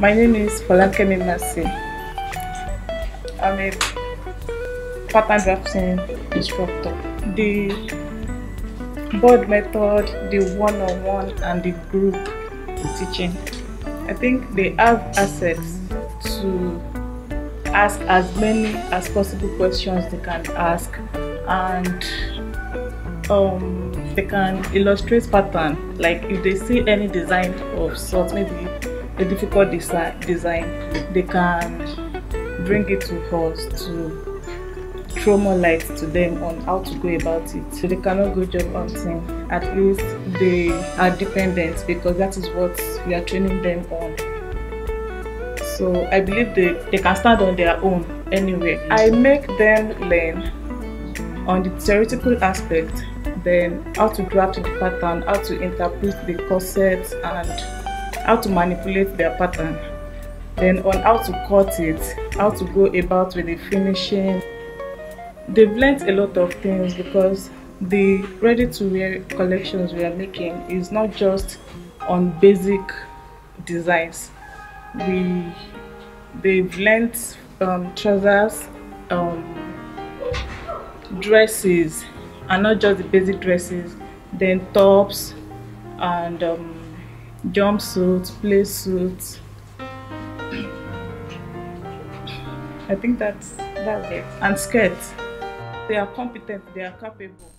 My name is Folakemi Masi. I'm a pattern drafting instructor. The board method, the one-on-one and the group teaching. I think they have access to ask as many as possible questions they can ask and um, they can illustrate pattern like if they see any design of sort maybe a difficult design design they can bring it to us to throw more light to them on how to go about it. So they cannot go job hunting. At least they are dependent because that is what we are training them on. So i believe they, they can stand on their own anyway. I make them learn on the theoretical aspect then how to draft the pattern how to interpret the concepts and how to manipulate their pattern then on how to cut it how to go about with the finishing. They've learned a lot of things because the ready to wear collections we are making is not just on basic designs. We they've learned um, trousers um, dresses and not just the basic dresses then tops and um, jumpsuits play suits I think that's that's it. And skirts. They are competent they are capable